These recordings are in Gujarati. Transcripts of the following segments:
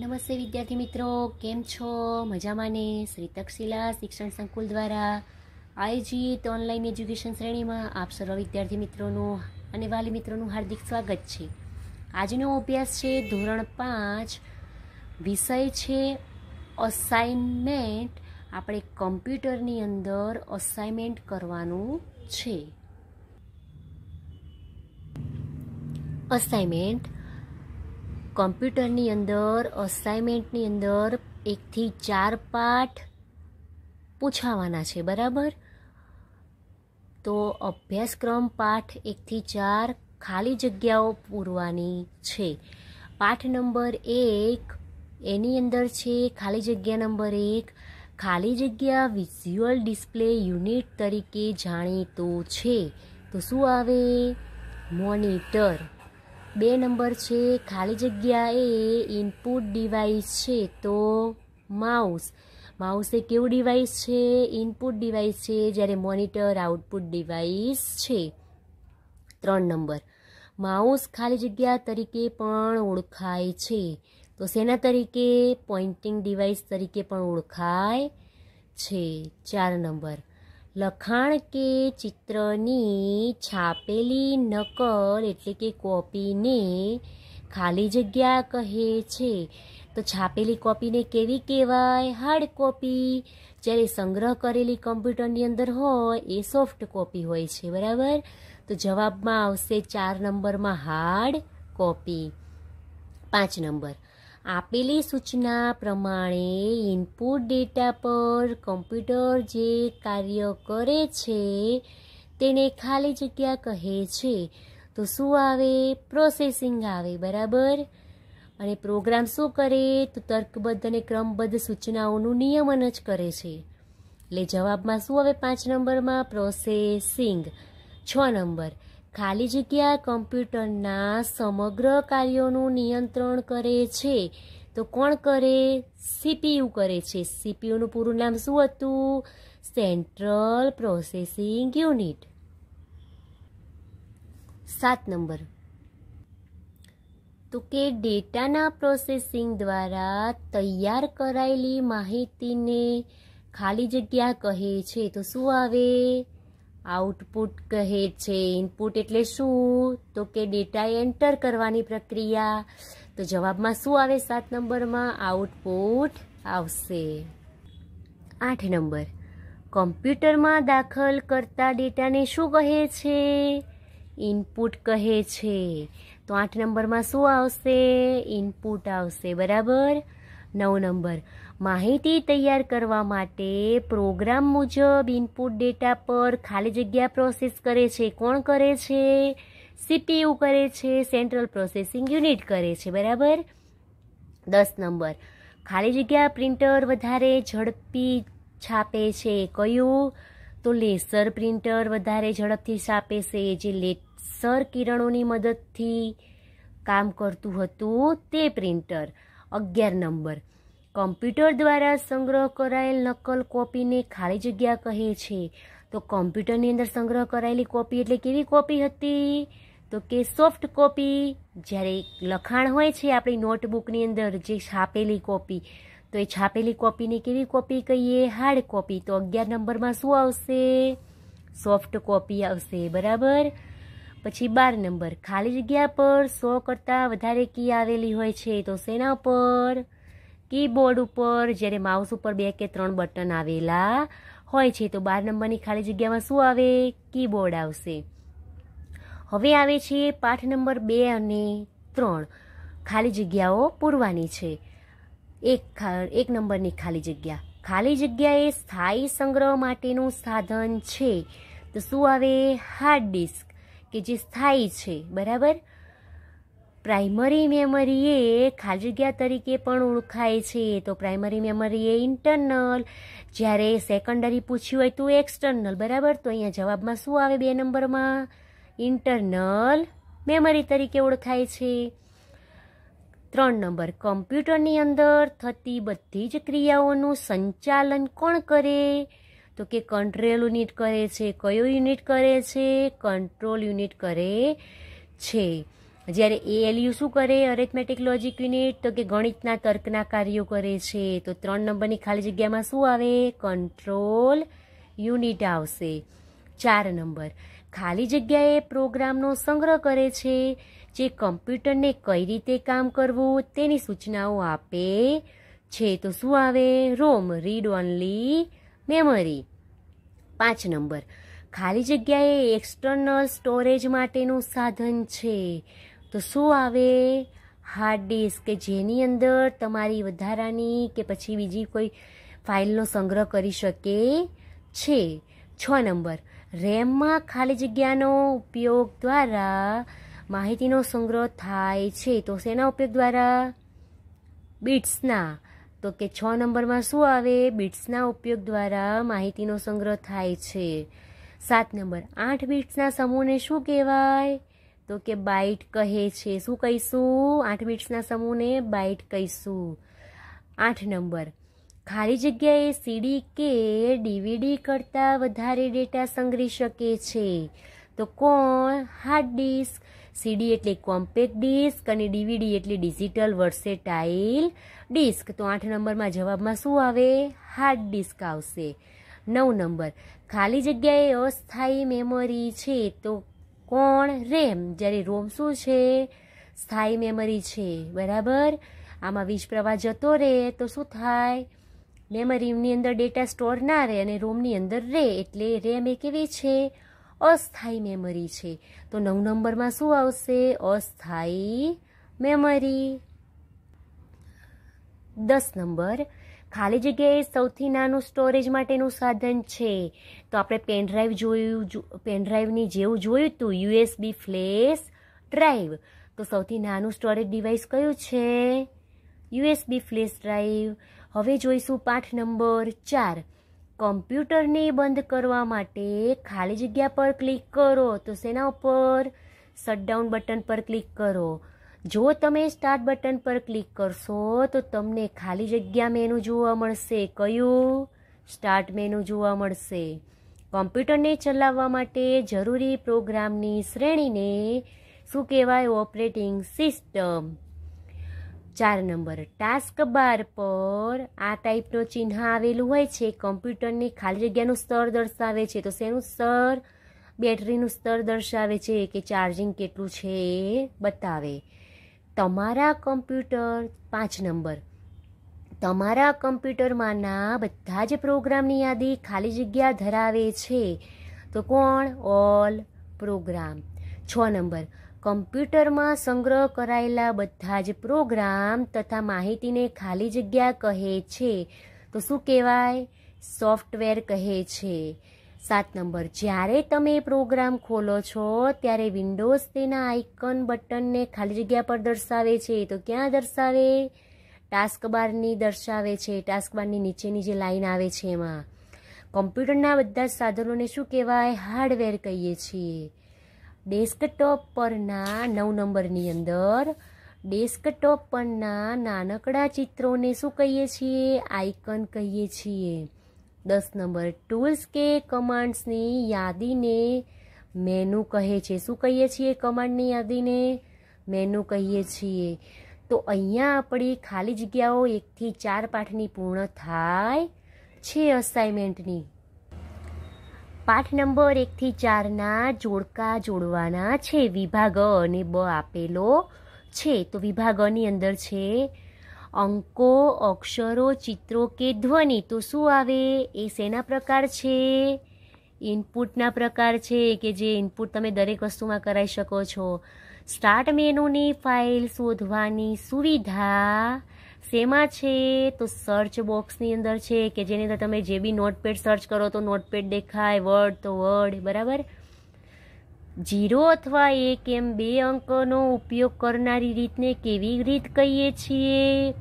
નમસ્તે વિદ્યાર્થી મિત્રો, કેમ છો? મજામાં ને? શ્રી તક્ષશિલા શિક્ષણ સંકુલ દ્વારા આયોજિત ઓનલાઈન એજ્યુકેશન શ્રેણીમાં આપ સર્વ વિદ્યાર્થી મિત્રોનું અને વાલી મિત્રોનું હાર્દિક સ્વાગત છે. આજનો અભ્યાસ છે ધોરણ પાંચ. વિષય છે અસાઇનમેન્ટ આપણે કમ્પ્યુટરની અંદર અસાઇનમેન્ટ કરવાનું છે. અસાઇનમેન્ટ કમ્પ્યુટરની અંદર અસાઇનમેન્ટની અંદર એકથી ચાર પાઠ પૂછાવાના છે, બરાબર? તો અભ્યાસક્રમ પાઠ એકથી ચાર ખાલી જગ્યાઓ પૂરવાની છે. પાઠ નંબર એક એની અંદર છે, ખાલી જગ્યા નંબર એક, ખાલી જગ્યા વિઝ્યુઅલ ડિસ્પ્લે યુનિટ તરીકે જાણીતું છે. તો શું આવે? મોનિટર બે નંબર છે, ખાલી જગ્યા એ ઇનપુટ ડિવાઇસ છે તો માઉસ માઉસ એ કેવું ડિવાઇસ છે? ઇનપુટ ડિવાઇસ છે, જ્યારે મોનિટર આઉટપુટ ડિવાઇસ છે. ત્રણ નંબર. માઉસ ખાલી જગ્યા તરીકે પણ ઓળખાય છે. તો શેના તરીકે? પોઇન્ટિંગ ડિવાઇસ તરીકે પણ ઓળખાય છે. ચાર નંબર. લખાણ કે ચિત્રની છાપેલી નકલ એટલે કે કોપીને ખાલી જગ્યા કહે છે. તો છાપેલી કોપીને કેવી કહેવાય? Hard copy. જ્યારે સંગ્રહ કરેલી કમ્પ્યુટરની અંદર હોય, એ સોફ્ટ કોપી હોય છે, બરાબર? તો જવાબમાં આવશે ચાર નંબરમાં હાર્ડ કોપી. પાંચ નંબર. આપેલી સૂચના પ્રમાણે ઇનપુટ ડેટા પર કમ્પ્યુટર જે કાર્ય કરે છે, તેને ખાલી જગ્યા કહે છે. તો શું આવે? પ્રોસેસિંગ આવે, બરાબર? અને પ્રોગ્રામ શું કરે? તો તર્કબદ્ધ અને ક્રમબદ્ધ સૂચનાઓનું નિયમન જ કરે છે. એટલે જવાબમાં શું આવે? પાંચ નંબરમાં પ્રોસેસિંગ છ નંબર. ખાલી જગ્યા કમ્પ્યુટરના સમગ્ર કાર્યોનું નિયંત્રણ કરે છે. તો કોણ કરે? સીપીયુ કરે છે. સીપીયુનું પૂરું નામ શું હતું? Central processing unit. સાત નંબર. તો કે ડેટાના પ્રોસેસિંગ દ્વારા તૈયાર કરાયેલી માહિતીને ખાલી જગ્યા કહે છે. તો શું આવે? આઉટપુટ કહે છે, ઇનપુટ એટલે શું? તો કે ડેટા એન્ટર કરવાની પ્રક્રિયા. તો જવાબમાં શું આવે સાત નંબરમાં? આઉટપુટ આવશે. આઠ નંબર. કોમ્પ્યુટરમાં દાખલ કરતા ડેટાને શું કહે છે? ઇનપુટ કહે છે. તો આઠ નંબરમાં શું આવશે? ઇનપુટ આવશે. બરાબર? નવ નંબર. માહિતી તૈયાર કરવા માટે પ્રોગ્રામ મુજબ ઇનપુટ ડેટા પર ખાલી જગ્યા પ્રોસેસ કરે છે. કોણ કરે છે? સીપીયુ કરે છે સેન્ટ્રલ પ્રોસેસિંગ યુનિટ કરે છે. બરાબર? દસ નંબર. ખાલી જગ્યા પ્રિન્ટર વધારે ઝડપી છાપે છે. કયું? તો લેસર પ્રિન્ટર વધારે ઝડપથી છાપે છે. જે લેસર કિરણોની મદદથી કામ કરતું હતું તે પ્રિન્ટર અગિયાર નંબર. કમ્પ્યુટર દ્વારા સંગ્રહ કરાયેલ નકલ કોપીને ખાલી જગ્યા કહે છે. તો કોમ્પ્યુટરની અંદર સંગ્રહ કરાયેલી કોપી એટલે કેવી કોપી હતી? તો કે સોફ્ટ કોપી, જ્યારે લખાણ હોય છે આપણી નોટબુકની અંદર જે છાપેલી કોપી. તો એ છાપેલી કોપીને કેવી કોપી કહીએ? Hard copy. તો અગિયાર નંબરમાં શું આવશે? સોફ્ટ કોપી આવશે, બરાબર? પછી બાર નંબર. ખાલી જગ્યા પર સો કરતાં વધારે કી આવેલી હોય છે. તો શેના ઉપર કીબોર્ડ ઉપર, જ્યારે માઉસ ઉપર બે કે ત્રણ બટન આવેલા હોય છે, તો બાર નંબરની ખાલી જગ્યામાં શું આવે? કીબોર્ડ આવશે. હવે આવે છે પાઠ નંબર બે અને ત્રણ. ખાલી જગ્યાઓ પૂરવાની છે. એક એક નંબરની ખાલી જગ્યા. ખાલી જગ્યા એ સ્થાયી સંગ્રહ માટેનું સાધન છે. તો શું આવે? હાર્ડ ડિસ્ક, કે જે સ્થાયી છે. બરાબર? પ્રાઇમરી મેમરી એ ખાલી જગ્યા તરીકે પણ ઓળખાય છે. તો પ્રાઇમરી મેમરી એ ઇન્ટરનલ, જ્યારે સેકન્ડરી પૂછ્યું હોય તો એક્સટર્નલ, બરાબર? તો અહીંયા જવાબમાં શું આવે બે નંબરમાં? ઇન્ટરનલ મેમરી તરીકે ઓળખાય છે. ત્રણ નંબર, કમ્પ્યુટરની અંદર થતી બધી જ ક્રિયાઓનું સંચાલન કોણ કરે? તો કે કંટ્રોલ યુનિટ કરે છે. કયો યુનિટ કરે છે? કંટ્રોલ યુનિટ કરે છે. જ્યારે એએલયુ શું કરે? અરેથમેટિક લોજિક યુનિટ તો કે ગણિતના, તર્કના કાર્યો કરે છે. તો ત્રણ નંબરની ખાલી જગ્યામાં શું આવે? કંટ્રોલ યુનિટ આવશે. ચાર નંબર. ખાલી જગ્યાએ પ્રોગ્રામનો સંગ્રહ કરે છે. જે કમ્પ્યુટરને કઈ રીતે કામ કરવું તેની સૂચનાઓ આપે છે. તો શું આવે? રોમ રીડ ઓનલી મેમરી પાંચ નંબર. ખાલી જગ્યાએ એક્સટર્નલ સ્ટોરેજ માટેનું સાધન છે. તો શું આવે? હાર્ડ ડિસ્ક કે જેની અંદર તમારી વધારાની કે પછી બીજી કોઈ ફાઇલનો સંગ્રહ કરી શકે છે? છ નંબર. રેમમાં ખાલી જગ્યાનો ઉપયોગ દ્વારા માહિતીનો સંગ્રહ થાય છે. તો શેના ઉપયોગ દ્વારા? બિટ્સના તો કે છ નંબરમાં શું આવે? બિટ્સના ઉપયોગ દ્વારા માહિતીનો સંગ્રહ થાય છે. સાત નંબર. આઠ બિટ્સના સમૂહને શું કહેવાય? તો કે બાઇટ કહે છે. શું કહીશું? આઠ બિટ્સના સમૂહને બાઇટ કહીશું. આઠ નંબર. ખાલી જગ્યાએ સીડી કે ડીવીડી કરતાં વધારે ડેટા સંગ્રહી શકે છે. તો કોણ? હાર્ડ ડિસ્ક સીડી એટલે કોમ્પેક્ટ ડિસ્ક અને ડીવીડી એટલે ડિજિટલ વર્સેટાઇલ ડિસ્ક તો આઠ નંબરમાં જવાબમાં શું આવે? હાર્ડ ડિસ્ક આવશે. નવ નંબર. ખાલી જગ્યાએ અસ્થાયી મેમરી છે તો કોણ રેમ? જ્યારે રોમ શું છે? સ્થાયી મેમરી છે. બરાબર? આમાં વીજ પ્રવાહ જતો રહે તો શું થાય? મેમરીની અંદર ડેટા સ્ટોર ના રહે અને રોમની અંદર રહે એટલે રેમ એ કેવી છે? અસ્થાયી મેમરી છે. તો નવ નંબરમાં શું આવશે? અસ્થાયી મેમરી. દસ નંબર. ખાલી જગ્યાએ સૌથી નાનું સ્ટોરેજ માટેનું સાધન છે. તો આપણે પેનડ્રાઈવ જોયું પેનડ્રાઈવની જેવું જોયું હતું યુએસબી ફ્લેશ ડ્રાઈવ તો સૌથી નાનું સ્ટોરેજ ડિવાઇસ કયું છે? યુએસબી ફ્લેશ ડ્રાઈવ હવે જોઈશું પાઠ નંબર ચાર. કોમ્પ્યુટરને બંધ કરવા માટે ખાલી જગ્યા પર ક્લિક કરો. તો શેના ઉપર? શટડાઉન બટન પર ક્લિક કરો. જો તમે સ્ટાર્ટ બટન પર ક્લિક કરશો, તો તમને ખાલી જગ્યા મેનુ જોવા મળશે. કયું? સ્ટાર્ટ મેનુ જોવા મળશે. કોમ્પ્યુટરને ચલાવવા માટે જરૂરી પ્રોગ્રામની શ્રેણીને શું કહેવાય? Operating system. ચાર નંબર, ટાસ્ક બાર પર આ ટાઈપનું ચિહ્ન આવેલું હોય છે. કમ્પ્યુટરની ખાલી જગ્યાનું સ્તર દર્શાવે છે. તો શેનું સ્તર? બેટરીનું સ્તર દર્શાવે છે કે ચાર્જિંગ કેટલું છે? એ બતાવે. તમારા કમ્પ્યુટર, પાંચ નંબર. તમારા કમ્પ્યુટરમાંના બધા જ પ્રોગ્રામની યાદી ખાલી જગ્યા ધરાવે છે. તો કોણ? All program. છ નંબર. કમ્પ્યુટરમાં સંગ્રહ કરાયેલા બધા જ પ્રોગ્રામ તથા માહિતીને ખાલી જગ્યા કહે છે. તો શું કહેવાય? સોફ્ટવેર કહે છે. સાત નંબર. જ્યારે તમે પ્રોગ્રામ ખોલો છો, ત્યારે વિન્ડોઝ તેના આઇકન બટનને ખાલી જગ્યા પર દર્શાવે છે. તો ક્યાં દર્શાવે? ટાસ્ક બારની દર્શાવે છે. ટાસ્ક બારની નીચેની જે લાઈન આવે છે એમાં. કોમ્પ્યુટરના બધા જ સાધનોને શું કહેવાય? હાર્ડવેર કહીએ છીએ. ડેસ્કટોપ પરના નવ નંબરની અંદર ડેસ્કટોપ પરના નાનકડા ચિત્રોને શું કહીએ છીએ? આઇકન કહીએ છીએ. દસ નંબર ટૂલ્સ કે કમાન્ડ્સની યાદીને મેનુ કહે છે. શું કહીએ છીએ કમાન્ડની યાદીને? મેનુ કહીએ છીએ. તો અહીંયા આપણી ખાલી જગ્યાઓ એકથી ચાર પાઠની પૂર્ણ થાય છે અસાઇનમેન્ટની પાઠ નંબર એકથી ચારના જોડકા જોડવાના છે. વિભાગ અને બ આપેલો છે. તો વિભાગની અંદર છે અંકો, અક્ષરો, ચિત્રો કે ધ્વનિ. તો શું આવે? એ શેના પ્રકાર છે? ઇનપુટના પ્રકાર છે કે જે ઇનપુટ તમે દરેક વસ્તુમાં કરાવી શકો છો? સ્ટાર્ટ મેનુની ફાઇલ શોધવાની સુવિધા શેમાં છે? તો સર્ચ બોક્સની અંદર છે કે જેની અંદર તમે જે બી નોટપેડ સર્ચ કરો તો નોટપેડ દેખાય વર્ડ તો વર્ડ બરાબર? જીરો અથવા એક એમ બે અંકનો ઉપયોગ કરનારી રીતને કેવી રીત કહીએ છીએ?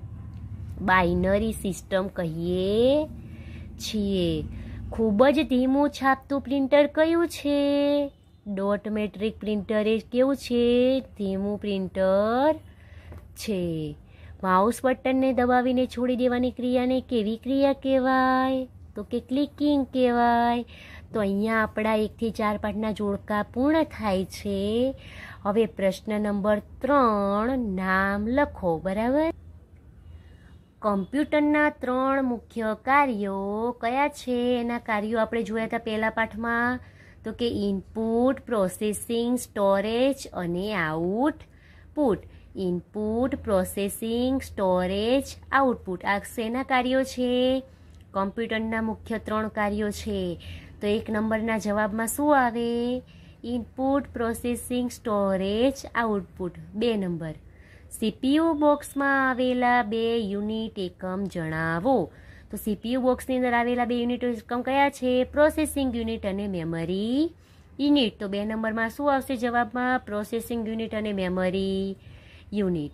બાઇનરી સિસ્ટમ કહીએ છીએ. ખૂબ જ ધીમું છાપતું પ્રિન્ટર કયું છે? ડોટ મેટ્રિક પ્રિન્ટર એ કેવું છે? ધીમું પ્રિન્ટર છે. માઉસ બટનને દબાવીને છોડી દેવાની ક્રિયાને કેવી ક્રિયા કહેવાય? તો કે ક્લિકિંગ કહેવાય? તો અહીંયા આપણા એકથી ચાર પાઠના જોડકા પૂર્ણ થાય છે. હવે પ્રશ્ન નંબર ત્રણ, નામ લખો, બરાબર? કમ્પ્યુટરના ત્રણ મુખ્ય કાર્યો કયા છે? એના કાર્યો આપણે જોયા હતા પહેલા પાઠમાં. તો કે ઇનપુટ, પ્રોસેસિંગ, સ્ટોરેજ અને output input, processing, storage, output. આ શેના કાર્યો છે. કમ્પ્યુટરના મુખ્ય ત્રણ કાર્યો છે. તો એક નંબરના જવાબમાં શું આવે? Input processing storage output. બે નંબર. સીપીયુ બોક્સમાં આવેલા બે યુનિટ એકમ જણાવો. તો સીપીયુ બોક્સની અંદર આવેલા બે યુનિટ એકમ કયા છે? પ્રોસેસિંગ યુનિટ અને મેમરી યુનિટ. તો બે નંબરમાં શું આવશે જવાબમાં? પ્રોસેસિંગ યુનિટ અને મેમરી યુનિટ.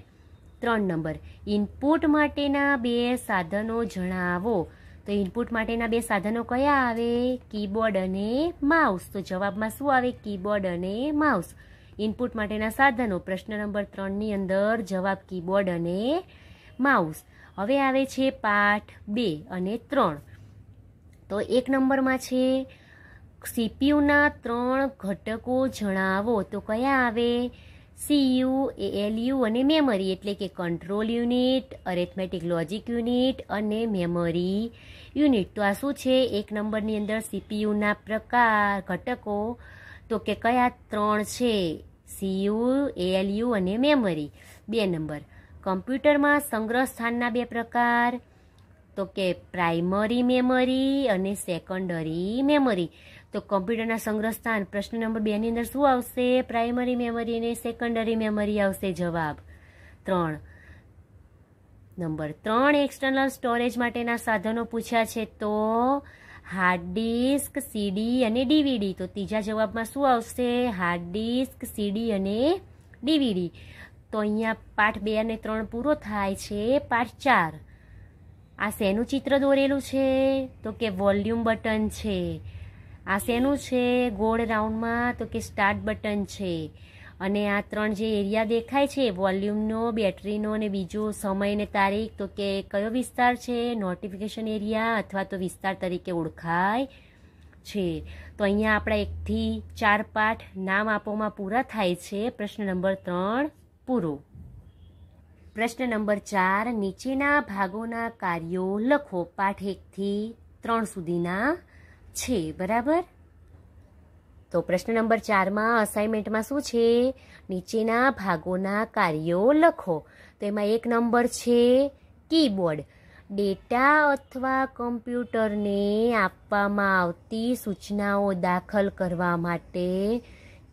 ત્રણ નંબર. ઇનપુટ માટેના બે સાધનો જણાવો. તો ઇનપુટ માટેના બે સાધનો કયા આવે? કીબોર્ડ અને માઉસ તો જવાબમાં શું આવે? કીબોર્ડ અને માઉસ ઇનપુટ માટેના સાધનો. પ્રશ્ન નંબર ત્રણની અંદર જવાબ કીબોર્ડ અને માઉસ હવે આવે છે પાઠ બે અને ત્રણ. તો એક નંબરમાં છે સીપીયુના ત્રણ ઘટકો જણાવો. તો કયા આવે? સીયુ એએલયુ અને મેમરી એટલે કે control unit arithmetic logic unit અને મેમરી યુનિટ તો આ શું છે? એક નંબરની અંદર સીપીયુના પ્રકાર, ઘટકો. તો કે કયા ત્રણ છે? સીયુ એએલયુ અને મેમરી બે નંબર. કમ્પ્યુટરમાં સંગ્રહ સ્થાનના બે પ્રકાર. તો કે પ્રાઇમરી મેમરી અને સેકન્ડરી મેમરી તો કમ્પ્યુટરના સંગ્રહ સ્થાન પ્રશ્ન નંબર બેની અંદર શું આવશે? પ્રાઇમરી મેમરી અને સેકન્ડરી મેમરી આવશે જવાબ. ત્રણ. નંબર ત્રણ એક્સટર્નલ સ્ટોરેજ માટેના સાધનો પૂછ્યા છે તો હાર્ડ ડિસ્ક સીડી અને ડીવીડી તો ત્રીજા જવાબમાં શું આવશે? હાર્ડ ડિસ્ક સીડી અને ડીવીડી તો અહીંયા પાઠ બે અને ત્રણ પૂરો થાય છે. પાઠ ચાર. આ શેનું ચિત્ર દોરેલું છે? તો કે વોલ્યુમ બટન છે. આ શેનું છે? ગોળ રાઉન્ડમાં તો કે સ્ટાર્ટ બટન છે. અને આ ત્રણ જે એરિયા દેખાય છે, વોલ્યુમનો, બેટરીનો અને બીજો સમય અને તારીખ, તો કે કયો વિસ્તાર છે? નોટિફિકેશન એરિયા અથવા તો વિસ્તાર તરીકે ઓળખાય છે. તો અહીંયા આપણા એકથી ચાર પાઠ નામ આપોમાં પૂરા થાય છે. પ્રશ્ન નંબર ત્રણ, પૂરો. પ્રશ્ન નંબર ચાર, નીચેના ભાગોના કાર્યો લખો. પાઠ એકથી ત્રણ સુધીના છે, બરાબર? તો પ્રશ્ન નંબર ચારમાં અસાઇનમેન્ટમાં શું છે? નીચેના ભાગોના કાર્યો લખો. તો એમાં એક નંબર છે, કીબોર્ડ. ડેટા અથવા કમ્પ્યુટરને આપવામાં આવતી સૂચનાઓ દાખલ કરવા માટે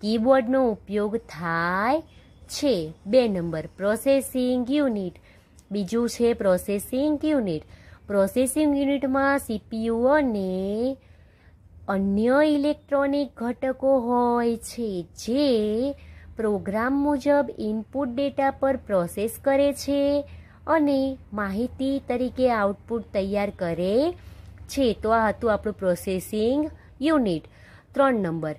કીબોર્ડનો ઉપયોગ થાય છે. બે નંબર પ્રોસેસિંગ યુનિટ બીજું છે પ્રોસેસિંગ યુનિટ પ્રોસેસિંગ યુનિટમાં સીપીયુ અને અન્ય ઇલેક્ટ્રોનિક ઘટકો હોય છે જે પ્રોગ્રામ મુજબ ઇનપુટ ડેટા પર પ્રોસેસ કરે છે અને માહિતી તરીકે આઉટપુટ તૈયાર કરે છે. તો આ હતું આપણું પ્રોસેસિંગ યુનિટ. ત્રણ નંબર.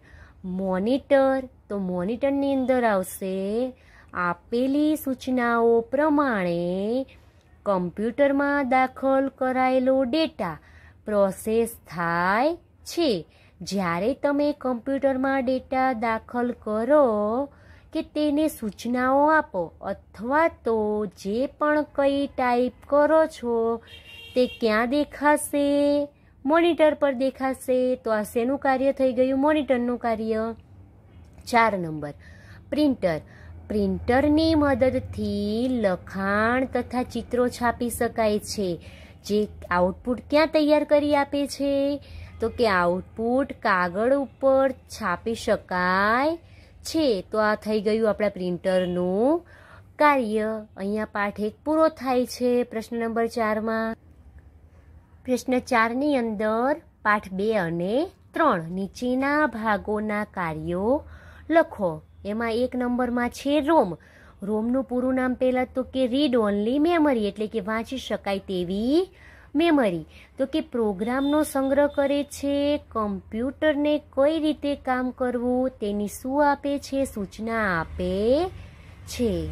મોનિટર. તો મોનિટરની અંદર આવશે આપેલી સૂચનાઓ પ્રમાણે કમ્પ્યુટરમાં દાખલ કરાયેલો ડેટા પ્રોસેસ થાય છે. જ્યારે તમે કમ્પ્યુટરમાં ડેટા દાખલ કરો કે તેને સૂચનાઓ આપો અથવા તો જે પણ કંઈ ટાઈપ કરો છો, તે ક્યાં દેખાશે? મોનિટર પર દેખાશે તો આ શેનું કાર્ય થઈ ગયું? મોનિટરનું કાર્ય? ચાર નંબર. પ્રિન્ટર. પ્રિન્ટરની મદદથી લખાણ તથા ચિત્રો છાપી શકાય છે, જે આઉટપુટ ક્યાં તૈયાર કરી આપે છે? તો કે આઉટપુટ કાગળ ઉપર છાપી શકાય છે. તો આ થઈ ગયું આપણા પ્રિન્ટરનું કાર્ય. અહીંયા પાઠ એક પૂરો થાય છે પ્રશ્ન નંબર ચારમાં. પ્રશ્ન ચારની અંદર પાઠ બે અને ત્રણ નીચેના ભાગોના કાર્યો લખો. એમાં એક નંબરમાં છે રોમ. રોમનું પૂરું નામ પહેલાં તો કે રીડ ઓનલી મેમરી એટલે કે વાંચી શકાય તેવી મેમરી તો કે પ્રોગ્રામનો સંગ્રહ કરે છે, કમ્પ્યુટરને કઈ રીતે કામ કરવું, તેની શું આપે છે, સૂચના આપે છે.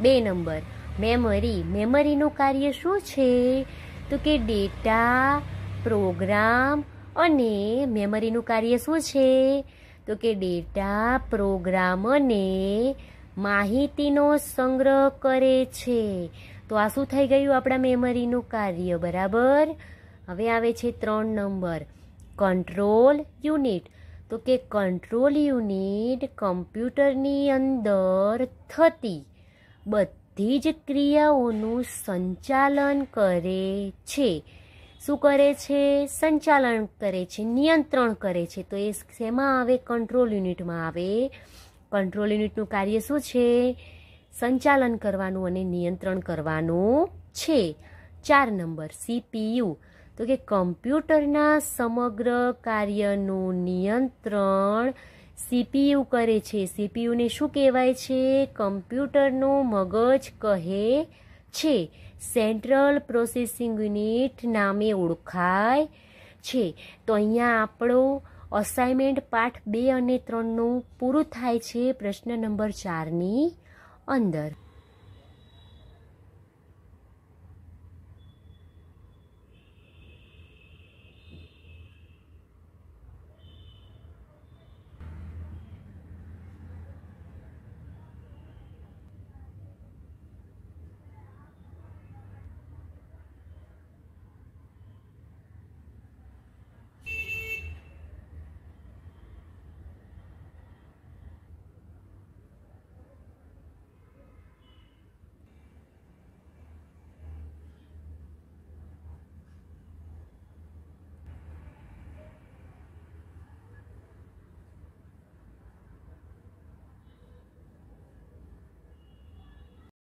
બે નંબર. મેમરી મેમરીનું કાર્ય શું છે? તો કે ડેટા પ્રોગ્રામ અને મેમરીનું કાર્ય શું છે? તો કે ડેટા પ્રોગ્રામ અને માહિતીનો સંગ્રહ કરે છે. તો આ શું થઈ ગયું? આપણા મેમરીનું કાર્ય, બરાબર? હવે આવે છે ત્રણ નંબર. Control unit. તો કે કંટ્રોલ યુનિટ કમ્પ્યુટરની અંદર થતી બધી જ ક્રિયાઓનું સંચાલન કરે છે. શું કરે છે? સંચાલન કરે છે, નિયંત્રણ કરે છે. તો એ શેમાં આવે? કંટ્રોલ યુનિટમાં આવે. કંટ્રોલ યુનિટનું કાર્ય શું છે? સંચાલન કરવાનું અને નિયંત્રણ કરવાનું છે. ચાર નંબર સીપીયુ તો કે કમ્પ્યુટરના સમગ્ર કાર્યનું નિયંત્રણ સીપીયુ કરે છે. સીપીયુને શું કહેવાય છે? કમ્પ્યુટરનું મગજ કહે છે. સેન્ટ્રલ પ્રોસેસિંગ યુનિટ નામે ઓળખાય છે. તો અહીંયા આપણો અસાઇનમેન્ટ પાઠ બે અને ત્રણનું પૂરું થાય છે પ્રશ્ન નંબર ચારની. અંદર.